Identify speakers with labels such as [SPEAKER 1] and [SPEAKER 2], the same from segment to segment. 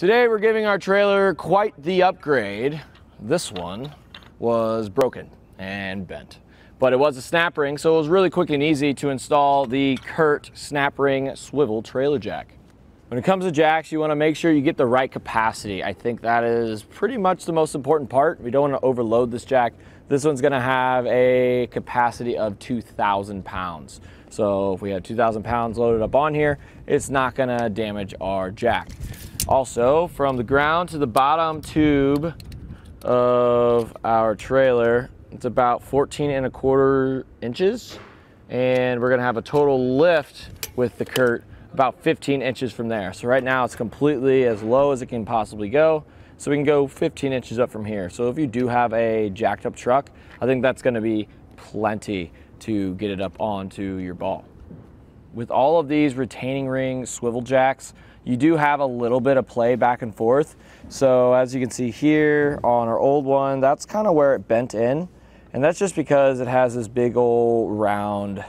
[SPEAKER 1] Today we're giving our trailer quite the upgrade. This one was broken and bent, but it was a snap ring, so it was really quick and easy to install the Curt snap ring swivel trailer jack. When it comes to jacks, you wanna make sure you get the right capacity. I think that is pretty much the most important part. We don't wanna overload this jack. This one's gonna have a capacity of 2,000 pounds. So if we had 2,000 pounds loaded up on here, it's not gonna damage our jack. Also, from the ground to the bottom tube of our trailer, it's about 14 and a quarter inches. And we're gonna have a total lift with the Curt about 15 inches from there. So right now it's completely as low as it can possibly go. So we can go 15 inches up from here. So if you do have a jacked up truck, I think that's gonna be plenty to get it up onto your ball. With all of these retaining ring swivel jacks, you do have a little bit of play back and forth. So as you can see here on our old one, that's kind of where it bent in. And that's just because it has this big old round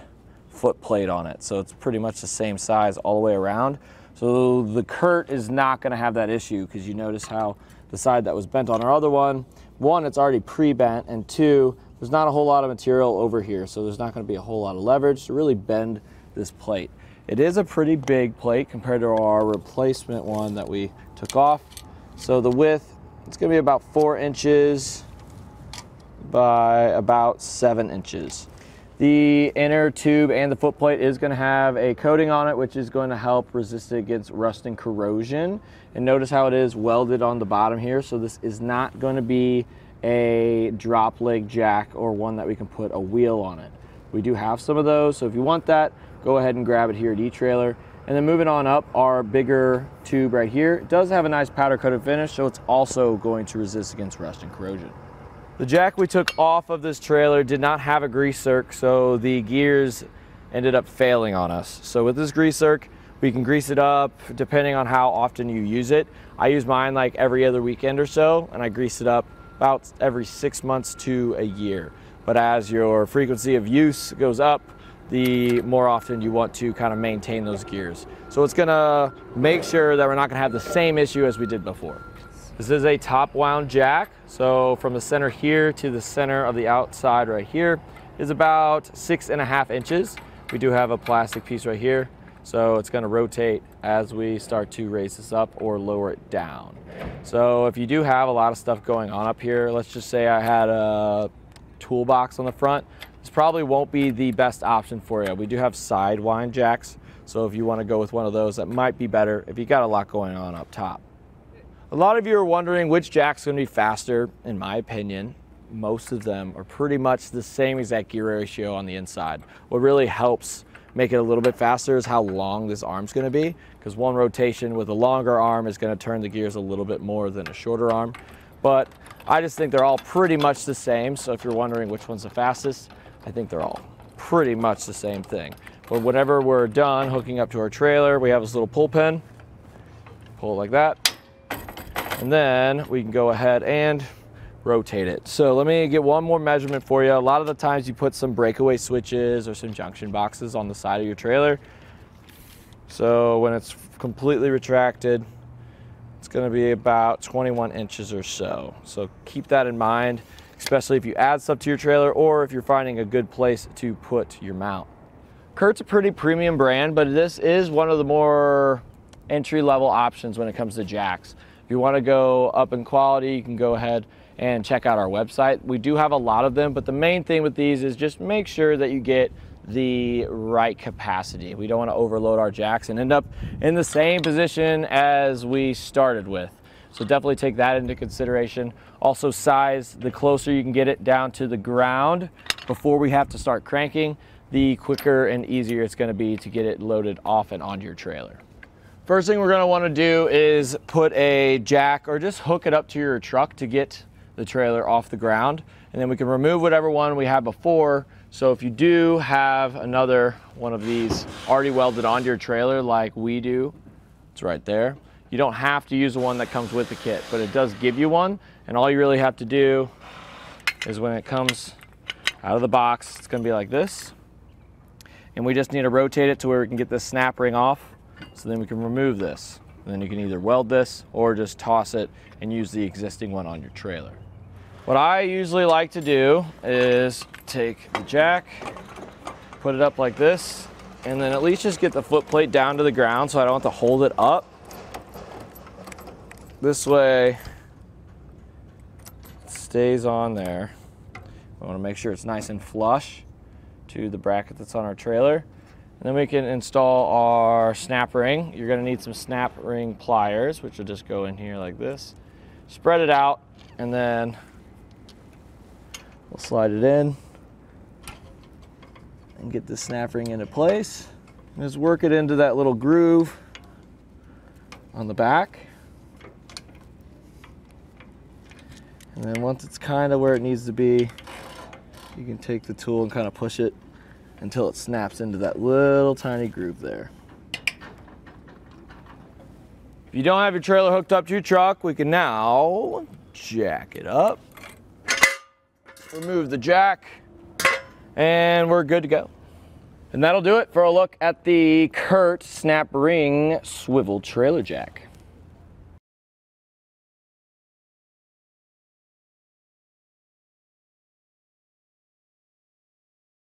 [SPEAKER 1] foot plate on it. So it's pretty much the same size all the way around. So the Curt is not gonna have that issue because you notice how the side that was bent on our other one, one, it's already pre-bent, and two, there's not a whole lot of material over here. So there's not gonna be a whole lot of leverage to really bend this plate. It is a pretty big plate compared to our replacement one that we took off. So the width, it's gonna be about four inches by about seven inches. The inner tube and the foot plate is going to have a coating on it, which is going to help resist it against rust and corrosion. And notice how it is welded on the bottom here. So this is not going to be a drop leg jack or one that we can put a wheel on it. We do have some of those. So if you want that, go ahead and grab it here at etrailer. And then moving on up, our bigger tube right here it does have a nice powder coated finish, so it's also going to resist against rust and corrosion. The jack we took off of this trailer did not have a grease zerk, so the gears ended up failing on us. So with this grease zerk, we can grease it up depending on how often you use it. I use mine like every other weekend or so, and I grease it up about every six months to a year. But as your frequency of use goes up, the more often you want to kind of maintain those gears. So it's gonna make sure that we're not gonna have the same issue as we did before. This is a top wind jack. So from the center here to the center of the outside right here is about six and a half inches. We do have a plastic piece right here. So it's gonna rotate as we start to raise this up or lower it down. So if you do have a lot of stuff going on up here, let's just say I had a toolbox on the front, this probably won't be the best option for you. We do have side wind jacks. So if you wanna go with one of those, that might be better if you got a lot going on up top. A lot of you are wondering which jack's gonna be faster. In my opinion, most of them are pretty much the same exact gear ratio on the inside. What really helps make it a little bit faster is how long this arm's gonna be, because one rotation with a longer arm is gonna turn the gears a little bit more than a shorter arm. But I just think they're all pretty much the same, so if you're wondering which one's the fastest, I think they're all pretty much the same thing. But whenever we're done hooking up to our trailer, we have this little pull pin, pull it like that, and then we can go ahead and rotate it. So let me get one more measurement for you. A lot of the times you put some breakaway switches or some junction boxes on the side of your trailer. So when it's completely retracted, it's gonna be about 21 inches or so. So keep that in mind, especially if you add stuff to your trailer or if you're finding a good place to put your mount. Curt's a pretty premium brand, but this is one of the more entry level options when it comes to jacks If you want to go up in quality, you can go ahead and check out our website. We do have a lot of them, but the main thing with these is just make sure that you get the right capacity. We don't want to overload our jacks and end up in the same position as we started with. So definitely take that into consideration. Also size, the closer you can get it down to the ground before we have to start cranking, the quicker and easier it's gonna be to get it loaded off and onto your trailer. First thing we're gonna wanna do is put a jack or just hook it up to your truck to get the trailer off the ground. And then we can remove whatever one we had before. So if you do have another one of these already welded onto your trailer like we do, it's right there. You don't have to use the one that comes with the kit, but it does give you one. And all you really have to do is when it comes out of the box, it's gonna be like this. And we just need to rotate it to where we can get this snap ring off so then we can remove this. And then you can either weld this or just toss it and use the existing one on your trailer. What I usually like to do is take the jack, put it up like this, and then at least just get the foot plate down to the ground so I don't have to hold it up. This way it stays on there. I want to make sure it's nice and flush to the bracket that's on our trailer. And then we can install our snap ring. You're gonna need some snap ring pliers, which will just go in here like this. Spread it out, and then we'll slide it in and get the snap ring into place. And just work it into that little groove on the back. And then once it's kind of where it needs to be, you can take the tool and kind of push it until it snaps into that little tiny groove there. If you don't have your trailer hooked up to your truck, we can now jack it up, remove the jack, and we're good to go. And that'll do it for a look at the Curt Snap Ring Swivel Trailer Jack.